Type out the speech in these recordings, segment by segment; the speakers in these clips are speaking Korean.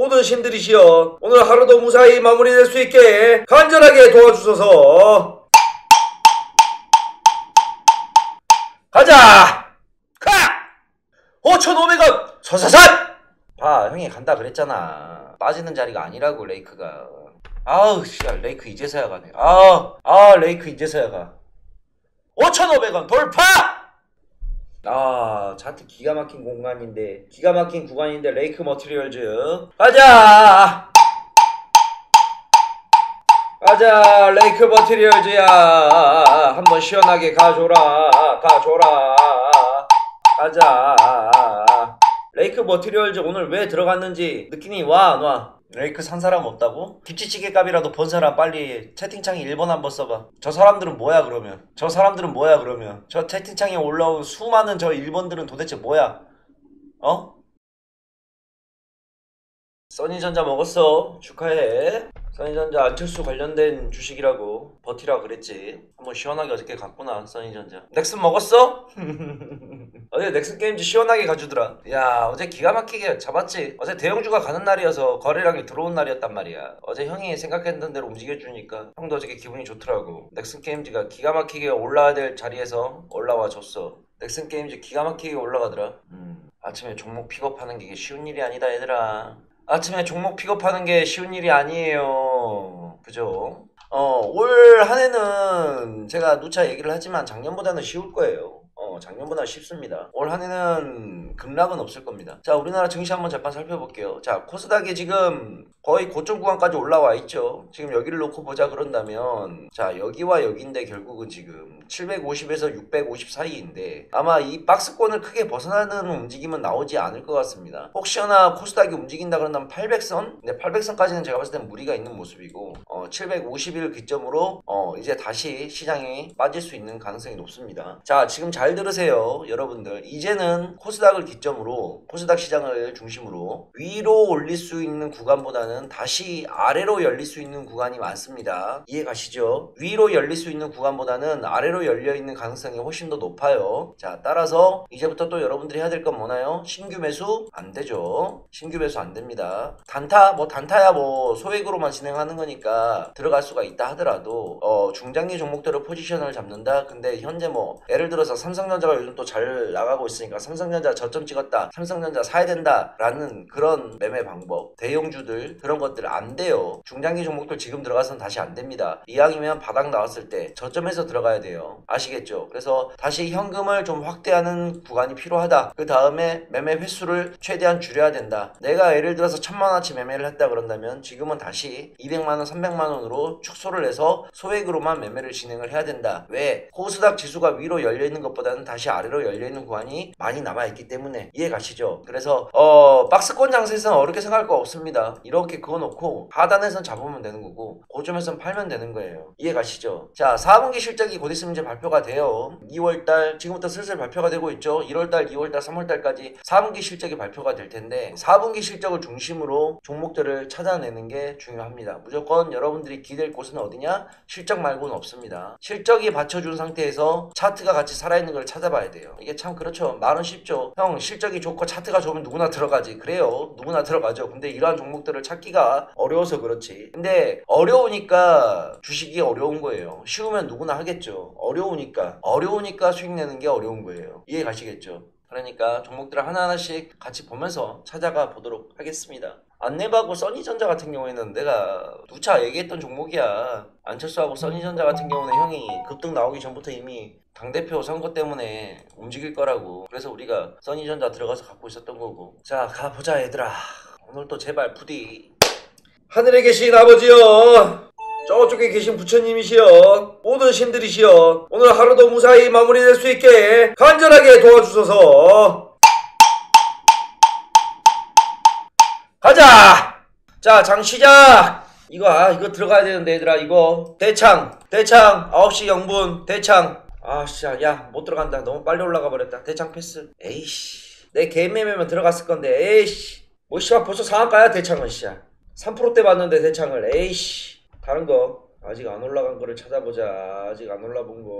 모든 신들이시여 오늘 하루도 무사히 마무리될 수 있게 간절하게 도와주소서. 가자! 가! 5,500원! 서사산 봐 형이 간다 그랬잖아. 빠지는 자리가 아니라고 레이크가. 아우 씨 레이크 이제서야 가네. 아, 아 레이크 이제서야 가. 5,500원 돌파 아 차트 기가 막힌 공간인데 기가 막힌 구간인데 레이크 머티리얼즈. 가자! 가자 레이크 머티리얼즈야. 한번 시원하게 가줘라 가줘라. 가자. 레이크 머티리얼즈 오늘 왜 들어갔는지 느낌이 와 안 와? 레이크 산 사람 없다고? 김치찌개 값이라도 번 사람 빨리 채팅창에 1번 한번 써봐 저 사람들은 뭐야 그러면 저 사람들은 뭐야 그러면 저 채팅창에 올라온 수많은 저 1번들은 도대체 뭐야 어? 써니전자 먹었어. 축하해. 써니전자 안철수 관련된 주식이라고 버티라 그랬지. 한번 시원하게 어저께 갔구나 써니전자. 넥슨 먹었어? 어제 넥슨 게임즈 시원하게 가주더라. 야 어제 기가 막히게 잡았지. 어제 대형주가 가는 날이어서 거래량이 들어온 날이었단 말이야. 어제 형이 생각했던 대로 움직여주니까 형도 어저께 기분이 좋더라고. 넥슨 게임즈가 기가 막히게 올라와야 될 자리에서 올라와 줬어. 넥슨 게임즈 기가 막히게 올라가더라. 음, 아침에 종목 픽업하는 게 쉬운 일이 아니다 얘들아 아침에 종목 픽업하는 게 쉬운 일이 아니에요. 그죠? 어, 올 한 해는 제가 누차 얘기를 하지만 작년보다는 쉬울 거예요. 어, 작년보다 쉽습니다. 올 한 해는 급락은 없을 겁니다. 자, 우리나라 증시 한번 잠깐 살펴볼게요. 자, 코스닥이 지금 거의 고점 구간까지 올라와 있죠. 지금 여기를 놓고 보자 그런다면, 자, 여기와 여기인데 결국은 지금 750에서 650 사이인데, 아마 이 박스권을 크게 벗어나는 움직임은 나오지 않을 것 같습니다. 혹시나 코스닥이 움직인다 그런다면 800선? 근데 800선까지는 제가 봤을 땐 무리가 있는 모습이고, 어, 750일 기점으로, 어, 이제 다시 시장이 빠질 수 있는 가능성이 높습니다. 자, 지금 잘 들으세요, 여러분들. 이제는 코스닥을 기점으로, 코스닥 시장을 중심으로 위로 올릴 수 있는 구간보다는 다시 아래로 열릴 수 있는 구간이 많습니다. 이해 가시죠? 위로 열릴 수 있는 구간보다는 아래로 열려 있는 가능성이 훨씬 더 높아요. 자, 따라서 이제부터 또 여러분들이 해야 될 건 뭐나요? 신규 매수 안 되죠. 신규 매수 안 됩니다. 단타 뭐 단타야 뭐 소액으로만 진행하는 거니까 들어갈 수가 있다 하더라도 어, 중장기 종목들을 포지션을 잡는다. 근데 현재 뭐 예를 들어서 삼성전자가 요즘 또 잘 나가고 있으니까 삼성전자 저점 찍었다. 삼성전자 사야 된다 라는 그런 매매 방법. 대형주들 그런 것들 안 돼요. 중장기 종목들 지금 들어가서는 다시 안 됩니다. 이왕이면 바닥 나왔을 때 저점에서 들어가야 돼요. 아시겠죠? 그래서 다시 현금을 좀 확대하는 구간이 필요하다. 그 다음에 매매 횟수를 최대한 줄여야 된다. 내가 예를 들어서 천만 원치 매매를 했다 그런다면 지금은 다시 200만 원, 300만 원으로 축소를 해서 소액으로만 매매를 진행을 해야 된다. 왜? 코스닥 지수가 위로 열려 있는 것보다는 다시 아래로 열려 있는 구간이 많이 남아 있기 때문에 이해 가시죠? 그래서 어 박스권 장세에서는 어렵게 생각할 거 없습니다. 이렇게 그어놓고 하단에선 잡으면 되는 거고 고점에선 팔면 되는 거예요. 이해 가시죠? 자 4분기 실적이 곧 있으면 이제 발표가 돼요. 2월달 지금부터 슬슬 발표가 되고 있죠. 1월달, 2월달, 3월달까지 4분기 실적이 발표가 될 텐데 4분기 실적을 중심으로 종목들을 찾아내는 게 중요합니다. 무조건 여러분들이 기댈 곳은 어디냐? 실적 말고는 없습니다. 실적이 받쳐준 상태에서 차트가 같이 살아있는 걸 찾아봐야 돼요. 이게 참 그렇죠. 말은 쉽죠. 형 실적이 좋고 차트가 좋으면 누구나 들어가지. 그래요. 누구나 들어가죠. 근데 이러한 종목들을 찾기가 어려워서 그렇지. 근데 어려우니까 주식이 어려운 거예요. 쉬우면 누구나 하겠죠. 어려우니까. 어려우니까 수익 내는 게 어려운 거예요. 이해 가시겠죠? 그러니까 종목들을 하나하나씩 같이 보면서 찾아가 보도록 하겠습니다. 안내바고 써니전자 같은 경우에는 내가 누차 얘기했던 종목이야. 안철수하고 써니전자 같은 경우는 형이 급등 나오기 전부터 이미 당대표 선거 때문에 움직일 거라고. 그래서 우리가 써니전자 들어가서 갖고 있었던 거고. 자, 가보자, 얘들아. 오늘 또 제발 부디. 하늘에 계신 아버지여. 저쪽에 계신 부처님이시여 모든 신들이시여 오늘 하루도 무사히 마무리될 수 있게 간절하게 도와주소서 가자! 자 장 시작! 이거 아 이거 들어가야 되는데 얘들아 이거. 대창 대창 9시 0분 대창. 아 씨야 야못 들어간다. 너무 빨리 올라가 버렸다. 대창 패스. 에이씨. 내 개인 매매면 들어갔을 건데 에이씨. 뭐 씨발 벌써 상한가야 대창은 씨야. 3%대 봤는데 대창을. 에이씨. 다른 거 아직 안 올라간 거를 찾아보자. 아직 안 올라본 거.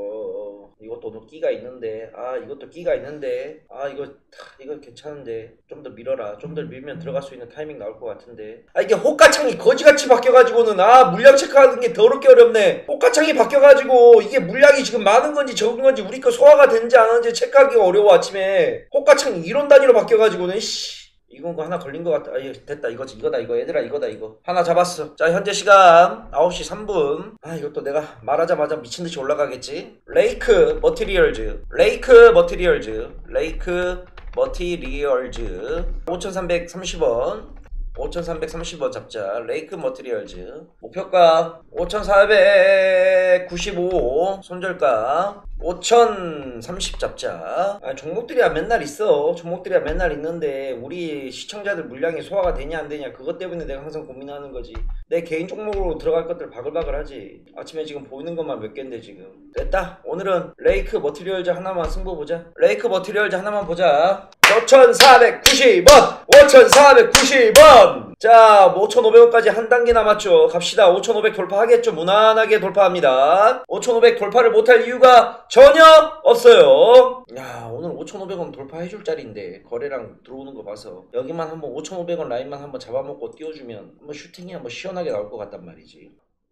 이것도 너 끼가 있는데. 아, 이것도 끼가 있는데. 아, 이거, 타, 이거 괜찮은데. 좀 더 밀어라. 좀 더 밀면 들어갈 수 있는 타이밍 나올 것 같은데. 아, 이게 호가창이 거지같이 바뀌어가지고는, 아, 물량 체크하는 게 더럽게 어렵네. 호가창이 바뀌어가지고, 이게 물량이 지금 많은 건지 적은 건지, 우리 거 소화가 되는지 안 하는지 체크하기가 어려워, 아침에. 호가창이 이론 단위로 바뀌어가지고는, 씨. 이건 거 하나 걸린 것 같다. 아, 이거 됐다. 이거지. 이거다. 이거. 얘들아, 이거다. 이거. 하나 잡았어. 자, 현재 시간 9시 3분. 아, 이것도 내가 말하자마자 미친듯이 올라가겠지. 레이크 머티리얼즈. 레이크 머티리얼즈. 레이크 머티리얼즈. 5,330원. 5,330원 잡자. 레이크 머티리얼즈. 목표가 5,495. 손절가 5,030 잡자. 아, 종목들이야 맨날 있어. 종목들이야 맨날 있는데 우리 시청자들 물량이 소화가 되냐 안 되냐 그것 때문에 내가 항상 고민하는 거지. 내 개인 종목으로 들어갈 것들 바글바글 하지. 아침에 지금 보이는 것만 몇 개인데 지금. 됐다. 오늘은 레이크 머티리얼즈 하나만 승부 보자. 레이크 머티리얼즈 하나만 보자. 5,490원! 5,490원! 자, 5,500원까지 한 단계 남았죠. 갑시다. 5,500 돌파하겠죠. 무난하게 돌파합니다. 5,500 돌파를 못할 이유가 전혀 없어요. 야, 오늘 5,500원 돌파해줄 자리인데, 거래량 들어오는 거 봐서. 여기만 한번 5,500원 라인만 한번 잡아먹고 띄워주면, 한번 슈팅이 한번 시원하게 나올 것 같단 말이지.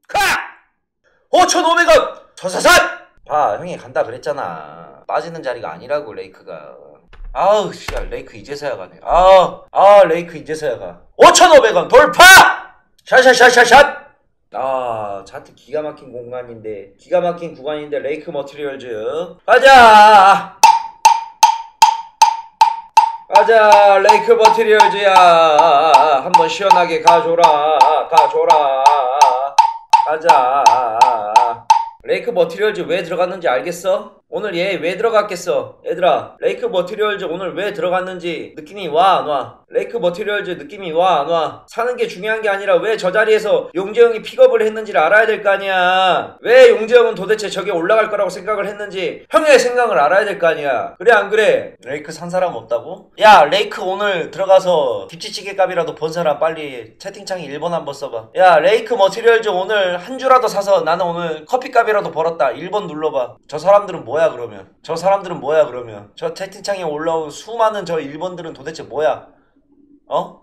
카! 5,500원! 저사산! 봐, 형이 간다 그랬잖아. 빠지는 자리가 아니라고, 레이크가. 아우 씨 레이크 이제서야 가네. 아, 아 레이크 이제서야 가. 5,500원 돌파! 샷샷샷샷샷! 아 차트 기가 막힌 공간인데 기가 막힌 구간인데 레이크 머티리얼즈. 가자! 가자 레이크 머티리얼즈야. 한번 시원하게 가줘라 가줘라. 가자. 레이크 머티리얼즈 왜 들어갔는지 알겠어? 오늘 얘 왜 들어갔겠어? 얘들아 레이크 머티리얼즈 오늘 왜 들어갔는지 느낌이 와 안 와? 레이크 머티리얼즈 느낌이 와 안 와? 사는 게 중요한 게 아니라 왜 저 자리에서 용재형이 픽업을 했는지를 알아야 될 거 아니야 왜 용재형은 도대체 저게 올라갈 거라고 생각을 했는지 형의 생각을 알아야 될 거 아니야 그래 안 그래? 레이크 산 사람 없다고? 야 레이크 오늘 들어가서 김치찌개 값이라도 본 사람 빨리 채팅창에 1번 한번 써봐 야 레이크 머티리얼즈 오늘 한 주라도 사서 나는 오늘 커피 값이라도 벌었다 1번 눌러봐 저 사람들은 뭐야 그러면? 저 사람들은 뭐야 그러면? 저 채팅창에 올라온 수많은 저 1번들은 도대체 뭐야? 어?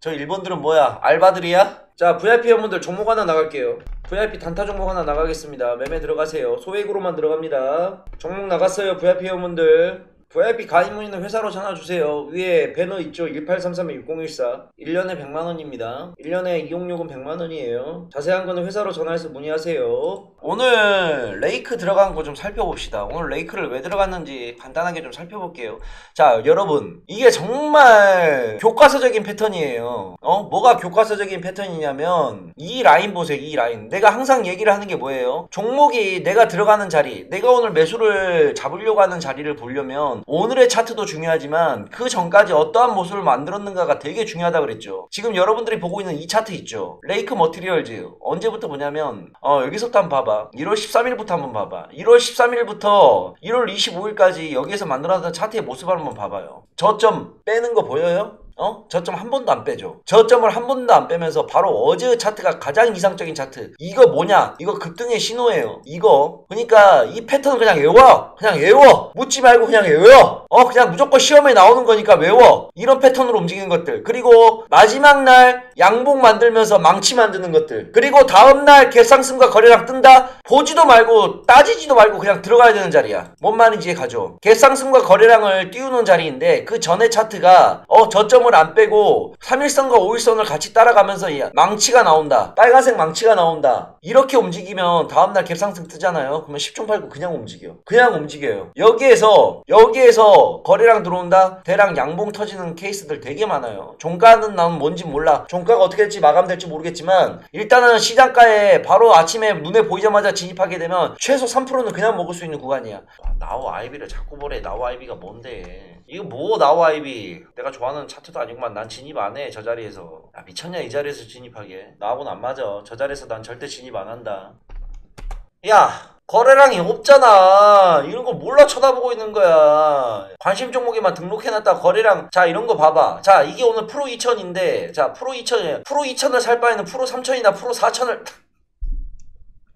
저 1번들은 뭐야? 알바들이야? 자 VIP 회원분들 종목 하나 나갈게요. VIP 단타 종목 하나 나가겠습니다. 매매 들어가세요. 소액으로만 들어갑니다. 종목 나갔어요 VIP 회원분들 VIP 가입 문의는 회사로 전화 주세요. 위에 배너 있죠? 1833-6014. 1년에 100만원입니다. 1년에 이용료금 100만원이에요. 자세한 거는 회사로 전화해서 문의하세요. 오늘 레이크 들어간 거 좀 살펴봅시다. 오늘 레이크를 왜 들어갔는지 간단하게 좀 살펴볼게요. 자, 여러분. 이게 정말 교과서적인 패턴이에요. 어? 뭐가 교과서적인 패턴이냐면 이 라인 보세요. 이 라인. 내가 항상 얘기를 하는 게 뭐예요? 종목이 내가 들어가는 자리, 내가 오늘 매수를 잡으려고 하는 자리를 보려면 오늘의 차트도 중요하지만 그 전까지 어떠한 모습을 만들었는가가 되게 중요하다 그랬죠. 지금 여러분들이 보고 있는 이 차트 있죠. 레이크 머티리얼즈 언제부터 보냐면 어 여기서부터 한번 봐봐. 1월 13일부터 한번 봐봐. 1월 13일부터 1월 25일까지 여기에서 만들어놨던 차트의 모습을 한번 봐봐요. 저점 빼는 거 보여요? 어? 저점 한 번도 안 빼죠. 저점을 한 번도 안 빼면서 바로 어제의 차트가 가장 이상적인 차트. 이거 뭐냐? 이거 급등의 신호예요. 이거. 그러니까 이 패턴 그냥 외워. 그냥 외워. 묻지 말고 그냥 외워. 어, 그냥 무조건 시험에 나오는 거니까 외워. 이런 패턴으로 움직이는 것들. 그리고 마지막 날 양봉 만들면서 망치 만드는 것들. 그리고 다음 날 개상승과 거래량 뜬다. 보지도 말고 따지지도 말고 그냥 들어가야 되는 자리야. 뭔 말인지 가죠. 개상승과 거래량을 띄우는 자리인데 그 전에 차트가 어 저점을 안 빼고 3일선과 5일선을 같이 따라가면서 망치가 나온다. 빨간색 망치가 나온다. 이렇게 움직이면 다음날 갭상승 뜨잖아요. 그러면 10종 팔고 그냥 움직여. 그냥 움직여요. 여기에서 여기에서 거래량 들어온다. 대량 양봉 터지는 케이스들 되게 많아요. 종가는 나는 뭔지 몰라. 종가가 어떻게 될지 마감될지 모르겠지만 일단은 시장가에 바로 아침에 눈에 보이자마자 진입하게 되면 최소 3%는 그냥 먹을 수 있는 구간이야. 나우 아이비를 자꾸 보래. 나우 아이비가 뭔데? 이거 뭐 나우 아이비? 내가 좋아하는 차트 도 아니구만. 난 진입 안 해. 저 자리에서. 야, 미쳤냐 이 자리에서 진입하게. 나하고는 안 맞아. 저 자리에서 난 절대 진입 안 한다. 야 거래량이 없잖아. 이런 거 몰라 쳐다보고 있는 거야. 관심 종목에만 등록해놨다 거래량. 자, 이런 거 봐봐. 자, 이게 오늘 프로 2000인데, 자, 프로 2000이에요. 프로 2000을 살 바에는 프로 3000이나 프로 4000을.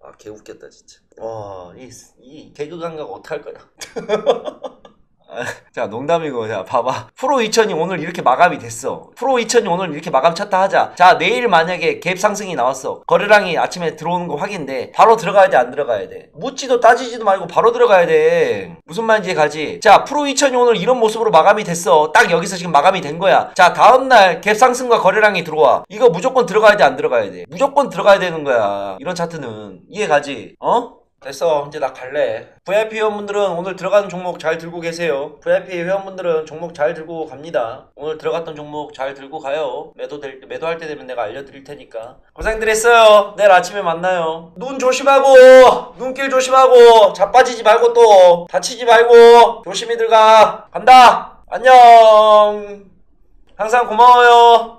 아 개웃겼다 진짜 와이 이 개그 감각 어떡할 거야 자 농담이고 자 봐봐. 프로 2000이 오늘 이렇게 마감이 됐어. 프로 2000이 오늘 이렇게 마감 쳤다 하자. 자 내일 만약에 갭 상승이 나왔어. 거래량이 아침에 들어오는 거 확인돼. 바로 들어가야 돼 안 들어가야 돼. 묻지도 따지지도 말고 바로 들어가야 돼. 무슨 말인지 가지? 자 프로 2000이 오늘 이런 모습으로 마감이 됐어. 딱 여기서 지금 마감이 된 거야. 자 다음날 갭 상승과 거래량이 들어와. 이거 무조건 들어가야 돼 안 들어가야 돼. 무조건 들어가야 되는 거야. 이런 차트는. 이해 가지? 어? 됐어. 이제 나 갈래. VIP 회원분들은 오늘 들어가는 종목 잘 들고 계세요. VIP 회원분들은 종목 잘 들고 갑니다. 오늘 들어갔던 종목 잘 들고 가요. 매도 될 때, 매도할 때 되면 내가 알려드릴 테니까. 고생들 했어요. 내일 아침에 만나요. 눈 조심하고 눈길 조심하고 자빠지지 말고 또 다치지 말고 조심히 들어가. 간다. 안녕. 항상 고마워요